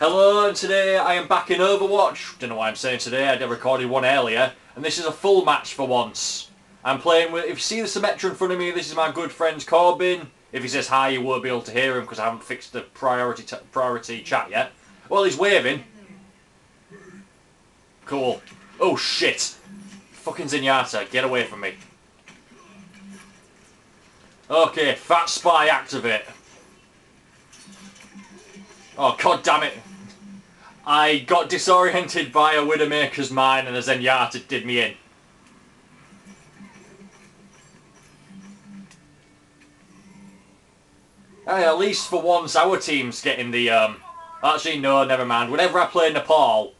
Hello, and today I am back in Overwatch. Don't know why I'm saying today, I recorded one earlier. And this is a full match for once. I'm playing with, if you see the Symmetra in front of me, this is my good friend Corbin. If he says hi, you won't be able to hear him because I haven't fixed the priority priority chat yet. Well, he's waving. Cool. Oh, shit. Fucking Zenyatta, get away from me. Okay, Fat Spy activate. Oh, god damn it. I got disoriented by a Widowmaker's mine and a Zenyatta did me in. Hey, at least for once our team's getting the, um... Actually, no, never mind. Whenever I play Nepal,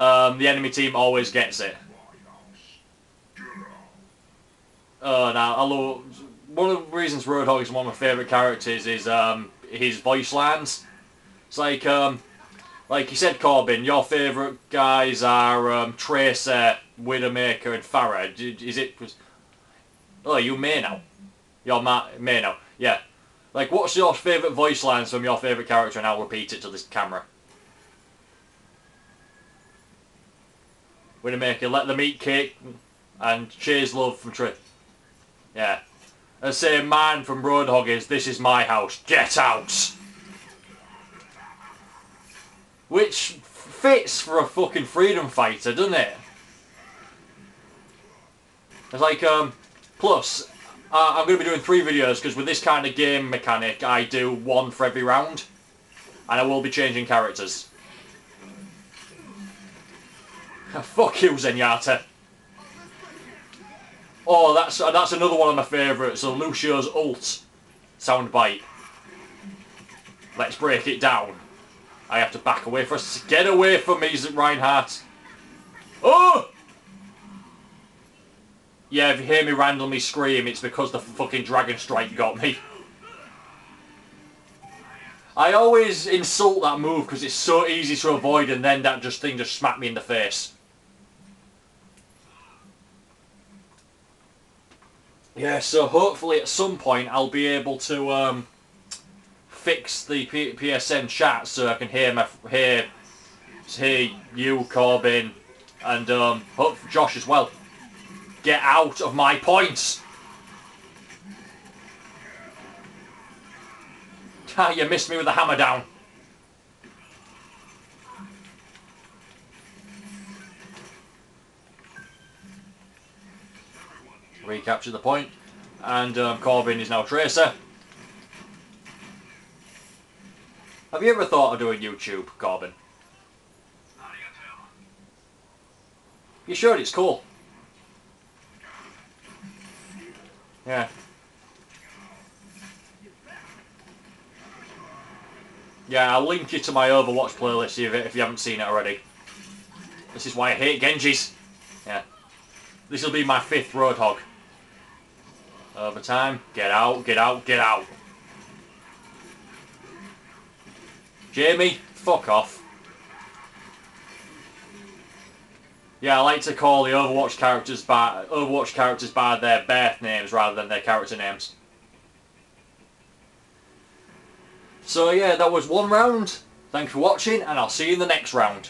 um, the enemy team always gets it. Oh, now, although one of the reasons Roadhog is one of my favourite characters is um, his voice lines. It's like, um, like you said, Corbin, your favourite guys are um, Tracer, Widowmaker, and Pharah. Is it? Oh, you may now. You're Ma may now. Yeah. Like, what's your favourite voice lines from your favourite character, and I'll repeat it to this camera. Widowmaker, let them eat cake, and cheers love from Trey. Yeah. And say man from Roadhog is, this is my house, get out! Which fits for a fucking freedom fighter, doesn't it? It's like, um, plus, uh, I'm going to be doing three videos because with this kind of game mechanic, I do one for every round. And I will be changing characters. Fuck you, Zenyatta. Oh, that's that's another one of my favourites. So Lucio's ult soundbite. Let's break it down. I have to back away for us. Get away from me, Reinhardt. Oh! Yeah, if you hear me randomly scream, it's because the fucking Dragon Strike got me. I always insult that move because it's so easy to avoid and then that just thing just smacked me in the face. Yeah, so hopefully at some point I'll be able to um, fix the P PSN chat so I can hear my hear hear you, Corbin, and um, hope Josh as well. Get out of my points! Ah, you missed me with the hammer down. Recapture the point. And um, Corbin is now Tracer. Have you ever thought of doing YouTube, Corbin? You sure it's cool? Yeah. Yeah, I'll link you to my Overwatch playlist if you haven't seen it already. This is why I hate Genjis. Yeah. This will be my fifth Roadhog. Overtime. Get out, get out, get out. Jamie, fuck off. Yeah, I like to call the Overwatch characters by Overwatch characters by their birth names rather than their character names. So yeah, that was one round. Thanks for watching, and I'll see you in the next round.